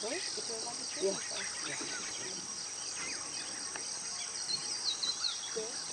Place, yeah. yeah. yeah.